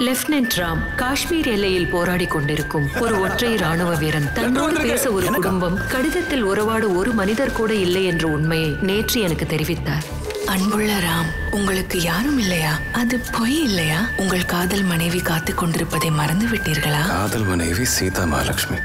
Lieutenant Ram Kashmir எல்லையில் போராடி கொண்டிருக்கும் ஒரு ஒற்றை ராணுவ வீரன். தன்னோடு பேச ஒரு குடும்பம் கடிதத்தில் உறவாட ஒரு மனிதர் கூட இல்லை என்ற உண்மையை நேற்று எனக்கு தெரிவித்தார். அன்புள்ள ராம் உங்களுக்கு யாரும் இல்லையா? அது பொய் இல்லையா? உங்கள் காதல் மனைவி காத்து கொண்டிருப்பதை மறந்து விட்டீர்களா காதல் மனைவி சீதா மகாலட்சுமி.